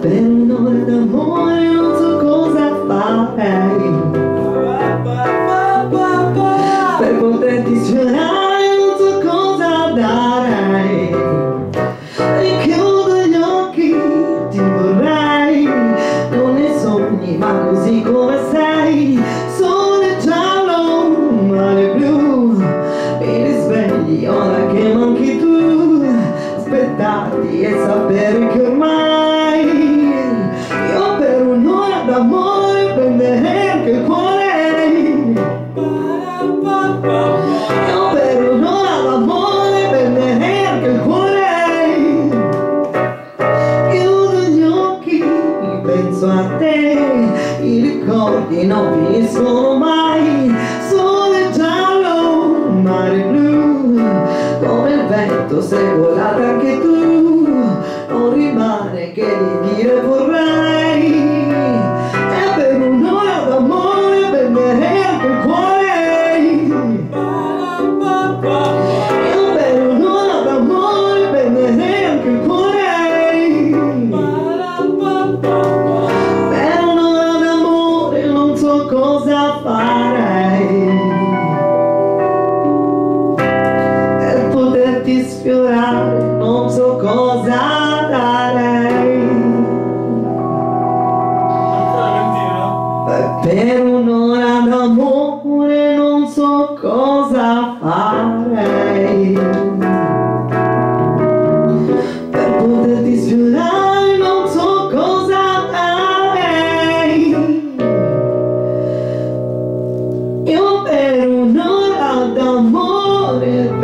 Per un'ora d'amore non so cosa farei Per poterti sfiorare Aspettarti e sapere che ormai Io per un'ora d'amore prenderei anche il cuore. Io per un'ora d'amore prenderei anche il cuore. Chiudo gli occhi, penso a te I ricordi non finiscono mai Vento sei volata anche tu. Non rimane che di dire vorrei Per un'ora d'amore non so cosa farei. Per poterti sfiorare non so cosa farei. Io per un'ora d'amore